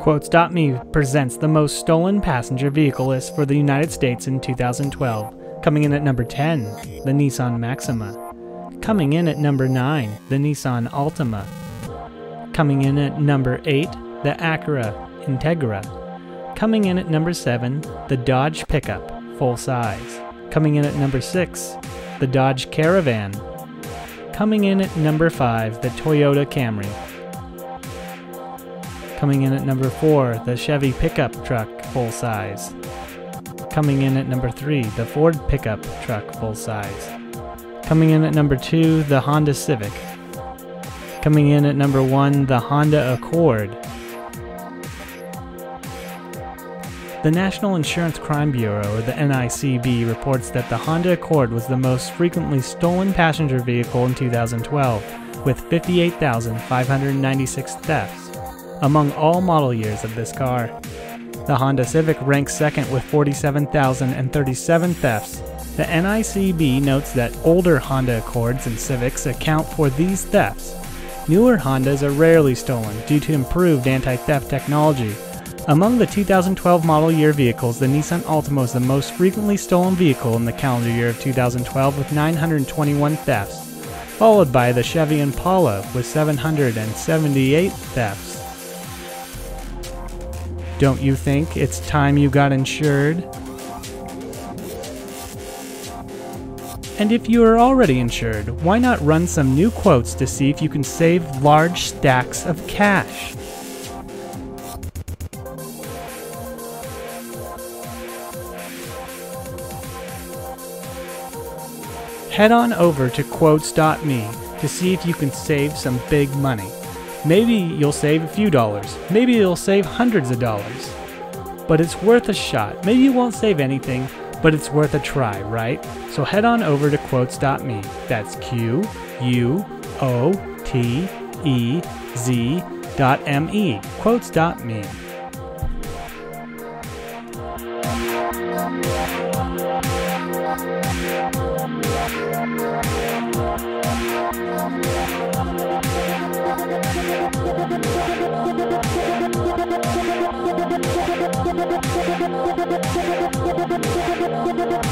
Quotez.me presents the most stolen passenger vehicle list for the United States in 2012. Coming in at number 10, the Nissan Maxima. Coming in at number 9, the Nissan Altima. Coming in at number 8, the Acura Integra. Coming in at number 7, the Dodge Pickup, full size. Coming in at number 6, the Dodge Caravan. Coming in at number 5, the Toyota Camry. Coming in at number 4, the Chevy pickup truck full size. Coming in at number 3, the Ford pickup truck full size. Coming in at number 2, the Honda Civic. Coming in at number 1, the Honda Accord. The National Insurance Crime Bureau, or the NICB, reports that the Honda Accord was the most frequently stolen passenger vehicle in 2012, with 58,596 thefts among all model years of this car. The Honda Civic ranks second with 47,037 thefts. The NICB notes that older Honda Accords and Civics account for these thefts. Newer Hondas are rarely stolen due to improved anti theft technology. Among the 2012 model year vehicles, the Nissan Altima is the most frequently stolen vehicle in the calendar year of 2012 with 921 thefts, followed by the Chevy Impala with 778 thefts. Don't you think it's time you got insured? And if you are already insured, why not run some new quotes to see if you can save large stacks of cash? Head on over to quotez.me to see if you can save some big money. Maybe you'll save a few dollars. Maybe you'll save hundreds of dollars. But it's worth a shot. Maybe you won't save anything, but it's worth a try, right? So head on over to quotez.me. That's Q U O T E Z dot M E. Quotez.me. Thank you.